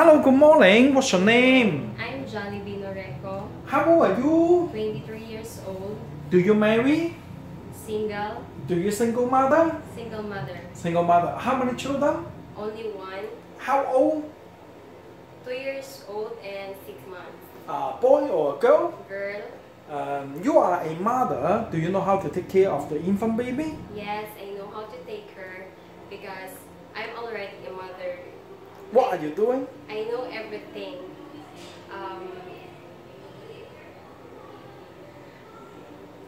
Hello, good morning. What's your name? I'm Johnny Binoreco, How old are you? 23 years old, Do you marry? single, Do you single mother? single mother, Single mother. How many children? only one, How old? 2 years old and 6 months, A boy or a girl? girl. Um, you are a mother. Do you know how to take care of the infant baby? Yes, I know how to take her because I'm already a mother. What are you doing? I know everything. Um,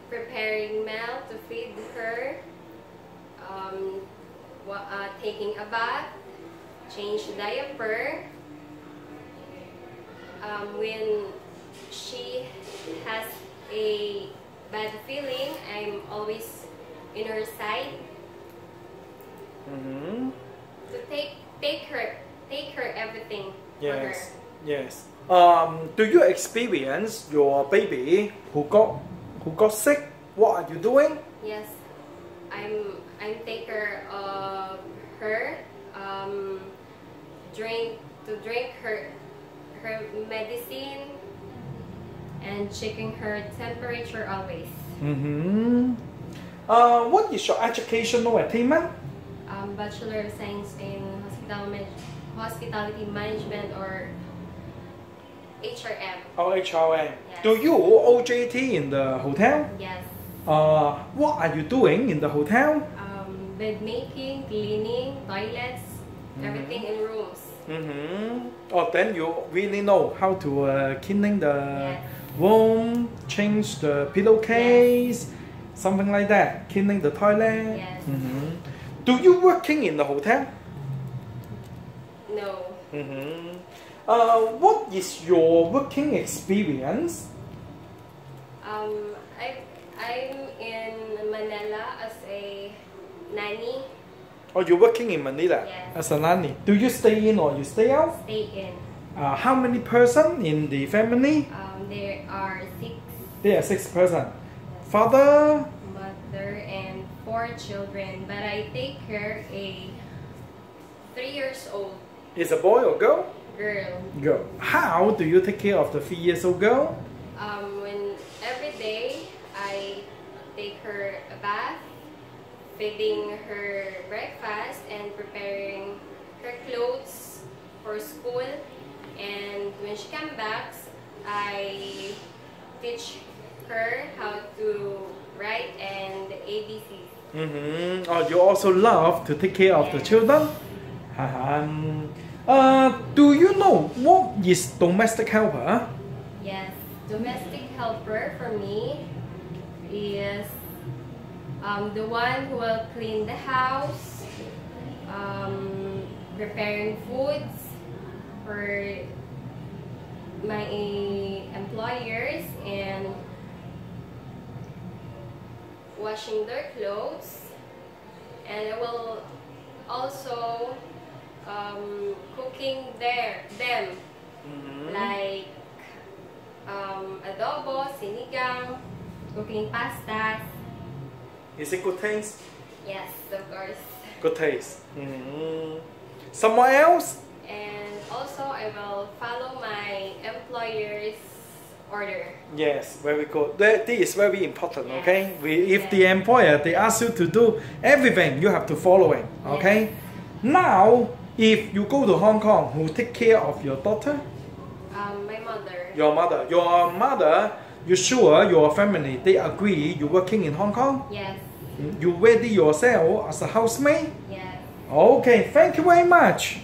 preparing milk to feed her, um, uh, taking a bath, change diaper. Um, when she has a bad feeling, I'm always in her side Mm-hmm. to take take her take her everything for her. Yes. Yes. Um, do you experience your baby who got who got sick? What are you doing? Yes, I'm I'm take care of her. Um, drink to drink her her medicine and checking her temperature always. Mm-hmm. Uh, what is your educational attainment? Um, Bachelor of Science in Hospital Man- Hospitality Management or HRM. Or HRM? Yes. Do you OJT in the hotel? Yes. Uh, what are you doing in the hotel? Um, bed making, cleaning, toilets, everything in rooms. Mm-hmm. Oh, then you really know how to uh, cleaning the Yes. room, change the pillowcase, something like that. Cleaning the toilet. Yes. Mm-hmm. Do you working in the hotel? No. Mm-hmm. Uh, what is your working experience? Um, I, I'm in Manila as a nanny, Or you're working in Manila Yes. as a nanny? Do you stay in or you stay out? stay in. Uh, how many person in the family? Um, there are six There are six person. Father, mother and four children, but I take care a three years old is a boy or girl? girl. Girl. How do you take care of the three years old girl? Um, when every day I take her a bath, feeding her breakfast and preparing her clothes for school. And when she comes back, I teach her how to write and ABCs. Mm-hmm. Oh, you also love to take care of the children? Um, uh, do you know what is domestic helper? Yes, domestic helper for me is um, the one who will clean the house, um, preparing foods for my employers, and washing their clothes. And I will also cooking their them Mm-hmm. like um, adobo, sinigang, cooking pastas. Is it good taste? Yes, of course. Good taste. Mm-hmm. Somewhere else? And also, I will follow my employer's order. Yes, very good. That, this is very important, Yes. okay? We, if Yes. the employer, they ask you to do everything, you have to follow it, okay? Now, if you go to Hong Kong, who take care of your daughter? Um, my mother. Your mother. Your mother, you sure your family, they agree you working in Hong Kong? Yes, You ready yourself as a housemaid? yes. Okay, thank you very much.